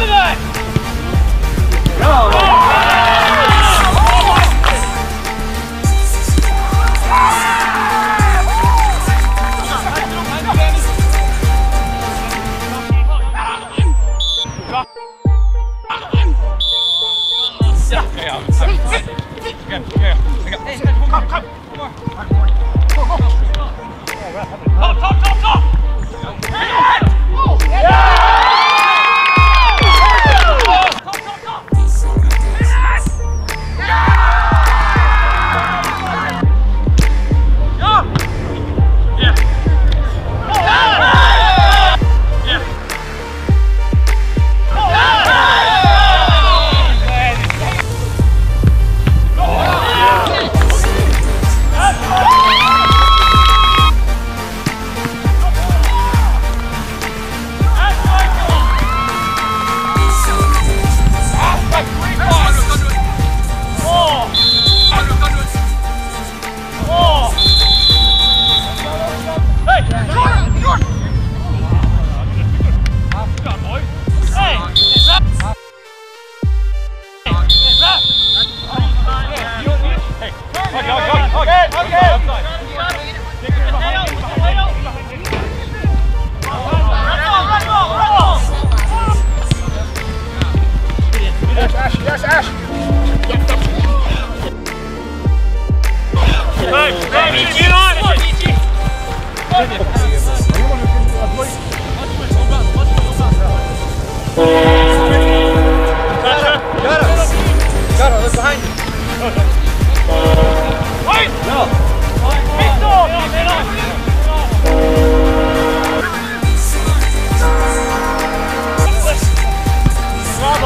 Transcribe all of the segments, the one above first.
れないやめて。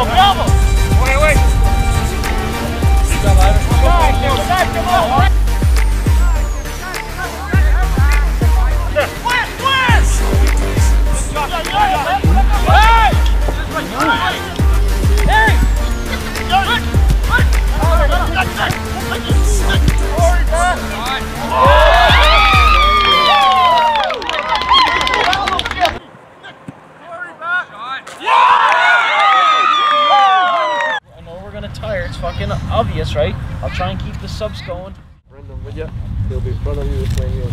Bravo! Wait, wait! Guys, guys, guys! Subs going. Brendan with you. He'll be in front of you when you're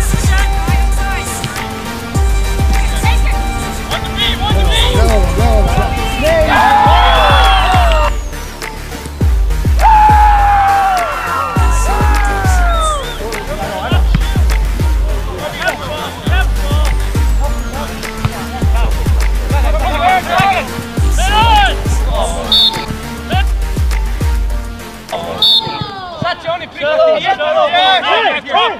Johnny, pick up the end. Yeah, drop.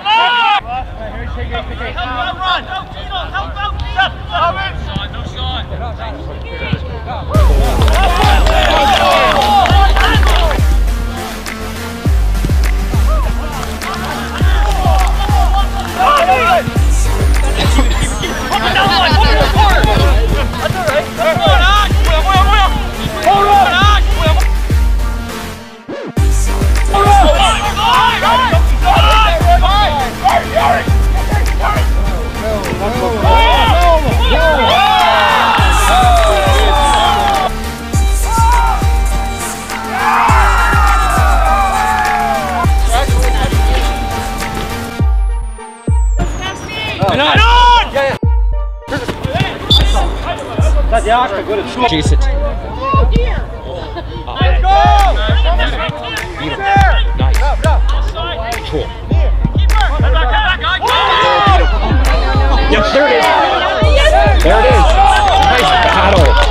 Help, run. No, Gino, help out. Stop. No shot. No shot. In front. Okay. Chase it. Nice. Cool. Yep, there it is. There it is. Nice battle.